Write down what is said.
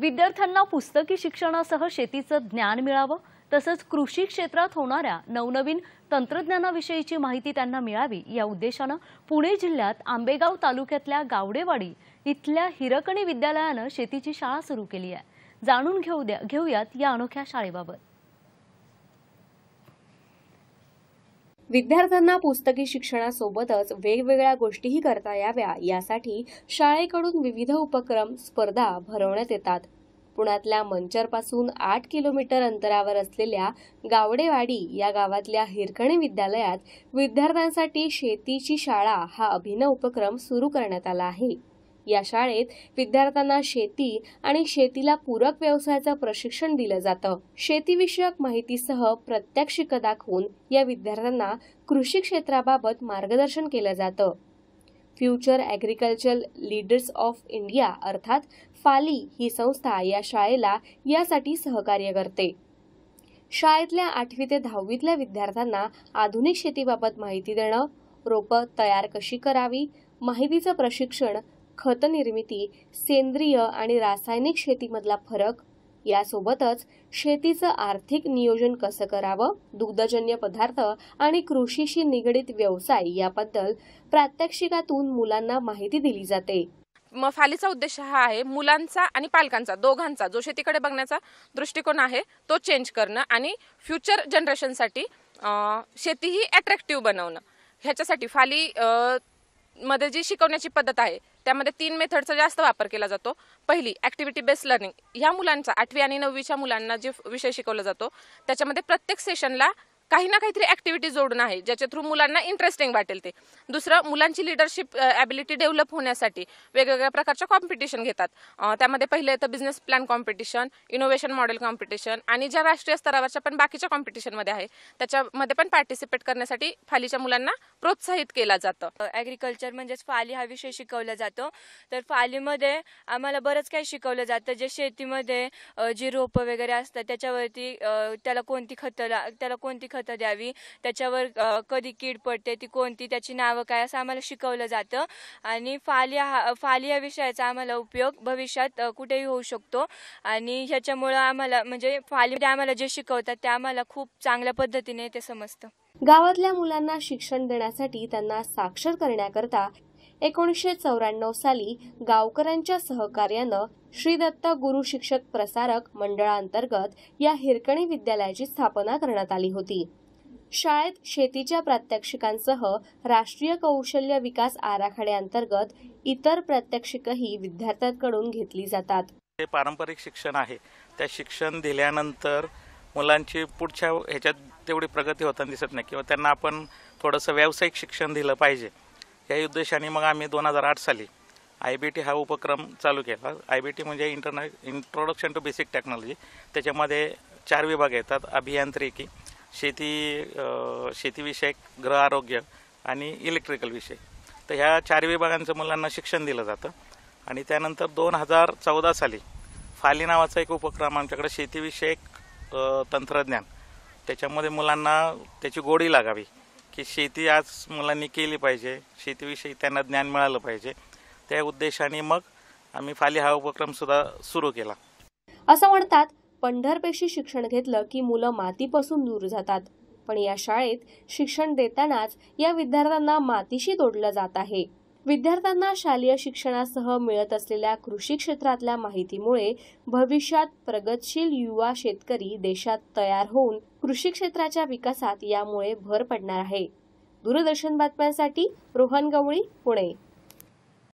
विद्यार्थ्यांना पुस्तकी शिक्षणासह शेतीचं ज्ञान मिळावं तसंच कृषी क्षेत्रात होणाऱ्या नवनवीन तंत्रज्ञानाविषयीची माहिती त्यांना मिळावी या उद्देशानं पुणे जिल्ह्यात आंबेगाव तालुक्यातल्या गावडेवाडी इथल्या हिरकणी विद्यालयानं शेतीची शाळा सुरू केली आहे. जाणून घेऊ द्या घेऊयात या अनोख्या शाळेबाबत. विद्यार्थ्यांना पुस्तकी शिक्षणासोबतच वेगवेगळ्या गोष्टीही करता याव्या यासाठी शाळेकडून विविध उपक्रम स्पर्धा भरवण्यात येतात. पुण्यातल्या मंचरपासून आठ किलोमीटर अंतरावर असलेल्या गावडेवाडी या गावातल्या हिरकणी विद्यालयात विद्यार्थ्यांसाठी शेतीची शाळा हा अभिनव उपक्रम सुरू करण्यात आला आहे. या शाळेत विद्यार्थ्यांना शेती आणि शेतीला पूरक व्यवसायाचं प्रशिक्षण दिलं जातं. शेतीविषयक माहितीसह प्रात्यक्षिकं दाखवून या विद्यार्थ्यांना कृषी क्षेत्राबाबत मार्गदर्शन केलं जातं. Future agriculture leaders of India अर्थात फाली ही संस्था या शाळेला यासाठी सहकार्य करते. शाळेतल्या आठवी ते दहावीतल्या विद्यार्थ्यांना आधुनिक शेतीबाबत माहिती देणं रोपं तयार कशी करावी माहितीचं प्रशिक्षण खत निर्मिती सेंद्रिय आणि रासायनिक शेतीमधला फरक यासोबतच शेतीचं आर्थिक नियोजन कसं करावं दुग्धजन्य पदार्थ आणि कृषीशी निगडित व्यवसाय याबद्दल प्रात्यक्षिकातून मुलांना माहिती दिली जाते. मग फालीचा उद्देश हा आहे मुलांचा आणि पालकांचा दोघांचा जो शेतीकडे बघण्याचा दृष्टिकोन आहे तो चेंज करणं आणि फ्युचर जनरेशनसाठी शेती ही अट्रॅक्टिव्ह बनवणं. ह्याच्यासाठी फाली मध्ये जी शिकवण्याची पद्धत आहे त्यामध्ये तीन मेथडचा जास्त वापर केला जातो. पहिली ॲक्टिव्हिटी बेस्ड लर्निंग ह्या मुलांचा आठवी आणि नववीच्या मुलांना जे विषय शिकवला जातो त्याच्यामध्ये प्रत्येक सेशनला काही ना काहीतरी ऍक्टिव्हिटी जोडून आहे ज्याच्या थ्रू मुलांना इंटरेस्टिंग वाटेल ते. दुसरं मुलांची लिडरशिप ॲबिलिटी डेव्हलप होण्यासाठी वेगवेगळ्या प्रकारच्या कॉम्पिटिशन घेतात. त्यामध्ये पहिले येतं business plan competition innovation model competition आणि ज्या राष्ट्रीय स्तरावरच्या पण बाकीच्या कॉम्पिटिशनमध्ये आहे त्याच्यामध्ये पण पार्टिसिपेट करण्यासाठी फालीच्या मुलांना प्रोत्साहित केला जातं. ॲग्रिकल्चर म्हणजेच फाली हा विषय शिकवला जातो. तर फालीमध्ये आम्हाला बरंच काही शिकवलं जातं जे शेतीमध्ये जी रोपं वगैरे असतात त्याच्यावरती त्याला कोणती खतं त्याला कोणती खतं द्यावी. त्याच्यावर कधी कीड पडते ती कोणती त्याची नावं काय असं आम्हाला शिकवलं जातं. आणि फालिया हा फाली या विषयाचा आम्हाला उपयोग भविष्यात कुठेही होऊ शकतो. आणि ह्याच्यामुळं आम्हाला म्हणजे फालीमध्ये आम्हाला जे शिकवतात ते आम्हाला खूप चांगल्या पद्धतीने ते समजतं. गावातल्या मुलांना शिक्षण देण्यासाठी त्यांना साक्षर करण्याकरता एकोणीसशे चौऱ्याण्णव साली गावकऱ्यांच्या सहकार्यानं श्री दत्त गुरु शिक्षक प्रसारक मंडळांतर्गत या हिरकणी विद्यालयाची स्थापना करण्यात आली होती. शाळेत शेतीच्या प्रात्यक्षिकांसह राष्ट्रीय कौशल्य विकास आराखड्याअंतर्गत इतर प्रात्यक्षिकही विद्यार्थ्यांकडून घेतली जातात. जे पारंपरिक शिक्षण आहे. त्या शिक्षण दिल्यानंतर मुलांची पुढच्या ह्याच्यात तेवढी प्रगती होताना दिसत नाही किंवा त्यांना आपण थोडंसं व्यावसायिक शिक्षण दिलं पाहिजे. या उद्देशाने मग आम्ही दोन हजार आठ साली आय बी टी हा उपक्रम चालू केला. आय बी टी म्हणजे inter introduction to basic technology त्याच्यामध्ये चार विभाग येतात अभियांत्रिकी शेती शेतीविषयक ग्रह आरोग्य आणि इलेक्ट्रिकल विषय. तर ह्या चार विभागांचं मुलांना शिक्षण दिलं जातं. आणि त्यानंतर दोन हजार चौदा साली फाली नावाचा एक उपक्रम आमच्याकडे शेतीविषयक तंत्रज्ञान त्याच्यामध्ये मुलांना त्याची गोडी लागावी. की शेती आज मुलांनी केली पाहिजे शेतीविषयी त्यांना ज्ञान मिळालं पाहिजे. त्या उद्देशाने मग आम्ही फाली हा उपक्रम सुद्धा सुरू केला. असं म्हणतात पंढरपेशी शिक्षण घेतलं की मुलं मातीपासून दूर जातात. पण या शाळेत शिक्षण देतानाच या विद्यार्थ्यांना मातीशी जोडलं जात आहे. विद्यार्थ्यांना शालेय शिक्षणासह मिळत असलेल्या कृषी क्षेत्रातल्या माहितीमुळे भविष्यात प्रगतशील युवा शेतकरी देशात तयार होऊन कृषी क्षेत्राच्या विकासात यामुळे भर पडणार आहे. दूरदर्शन बातम्यांसाठी रोहन गवळी पुणे.